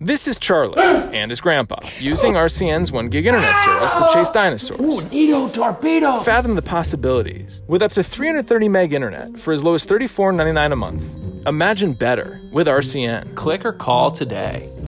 This is Charlie and his grandpa using RCN's 1 gig internet service to chase dinosaurs. Ooh, torpedo! Fathom the possibilities. With up to 330 meg internet for as low as $34.99 a month. Imagine better with RCN. Click or call today.